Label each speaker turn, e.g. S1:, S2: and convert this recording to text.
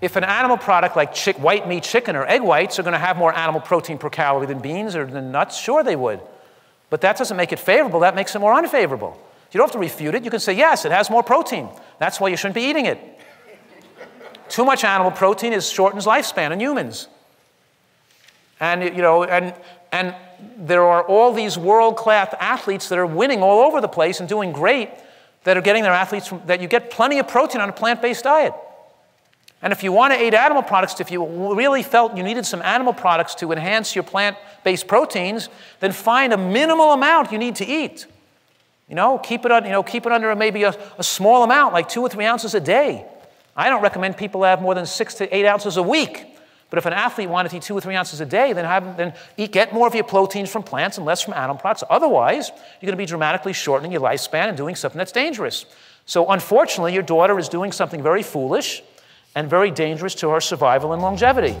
S1: if an animal product like chick, white meat chicken or egg whites are going to have more animal protein per calorie than beans or than nuts, sure they would. But that doesn't make it favorable, that makes it more unfavorable. You don't have to refute it. You can say, yes, it has more protein. That's why you shouldn't be eating it. Too much animal protein is shortens lifespan in humans. And, you know, and, and there are all these world-class athletes that are winning all over the place and doing great that are getting their athletes from, that you get plenty of protein on a plant-based diet. And if you want to eat animal products, if you really felt you needed some animal products to enhance your plant-based proteins, then find a minimal amount you need to eat. You know, keep it, on, you know, keep it under maybe a, a small amount, like two or three ounces a day. I don't recommend people have more than six to eight ounces a week. But if an athlete wanted to eat two or three ounces a day, then, have, then eat, get more of your proteins from plants and less from animal products. Otherwise, you're going to be dramatically shortening your lifespan and doing something that's dangerous. So, unfortunately, your daughter is doing something very foolish and very dangerous to our survival and longevity.